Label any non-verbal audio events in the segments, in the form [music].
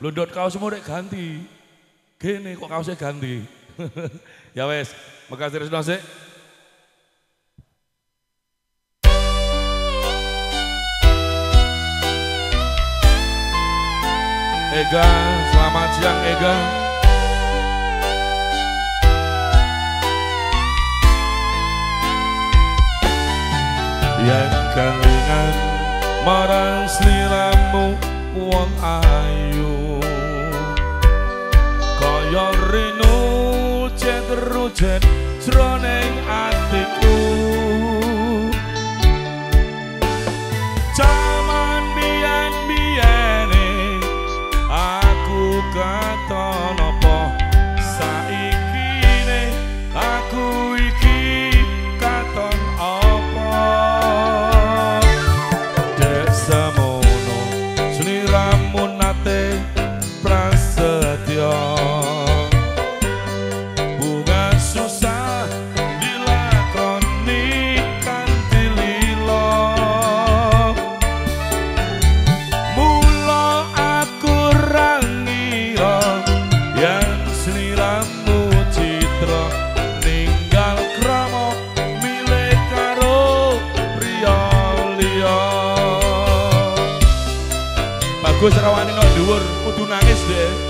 Blondot kaosmu rek ganti. Gini kok kaosnya ganti. [laughs] ya wes, makasih Resno sih. Ega, selamat siang Ega. Yang kelingan marang sliramu wong ayu. Kaya rinu cedrujet jroning atiku Bagus rawani no dhuwur kudu nangis deh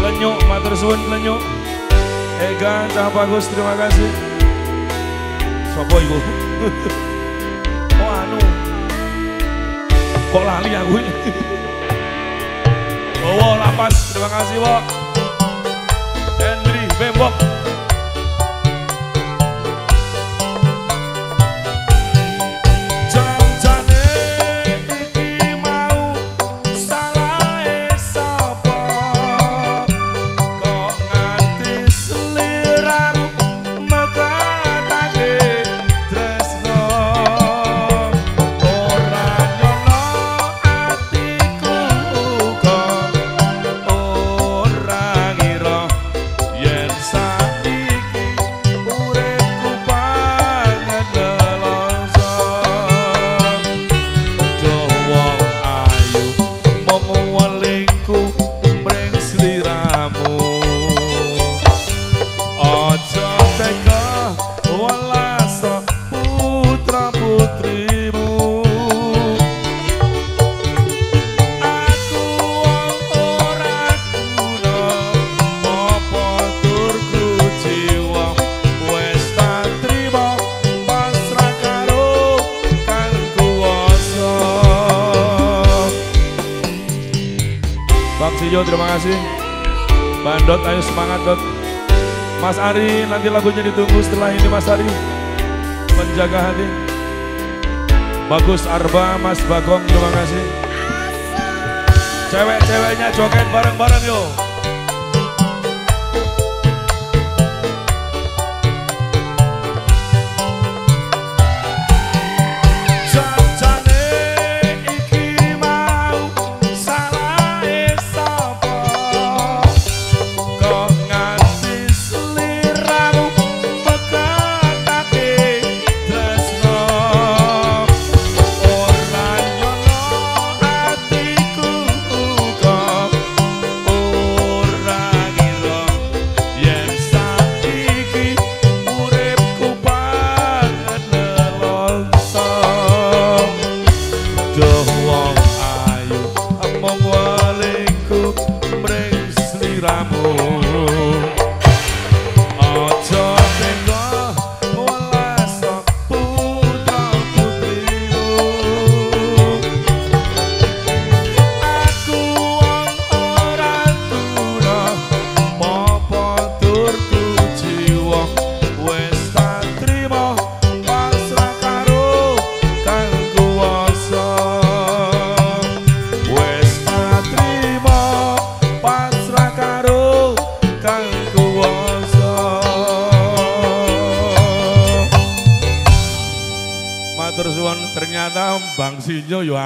Lenyuk, matur suwun lenyuk. Ega, cah bagus, terima kasih. Sopo ibu? [laughs] oh anu. Kok lali aku ini? [laughs] Wow, lapas, terima kasih, Wak. Henry, Bembok Sijo terima kasih. Bandot ayo semangat Dot. Mas Ari nanti lagunya ditunggu setelah ini Mas Ari. Menjaga hati. Bagus Arba Mas Bagong terima kasih. Cewek-ceweknya joget bareng-bareng yuk Bang Sinyo ya